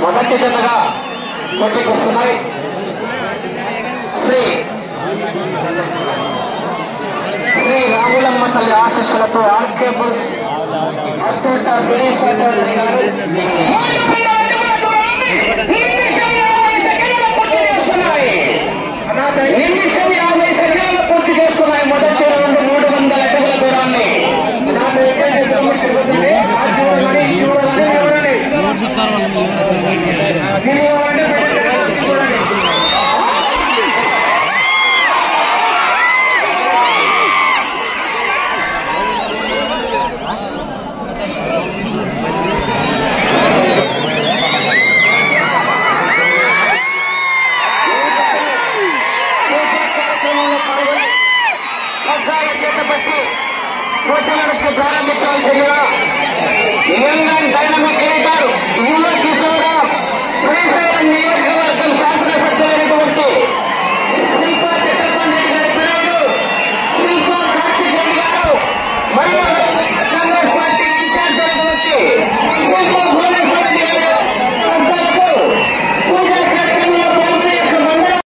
మొదటి జతగా పోటీకి వస్తున్నాయి శ్రీ శ్రీ రాములమ్మ తల్లి ఆశీస్సులతో ఆర్కే బుల్స్ అత్తూట శ్రీశ్వరాచార్య గారు aqui. Continuando pro Dora,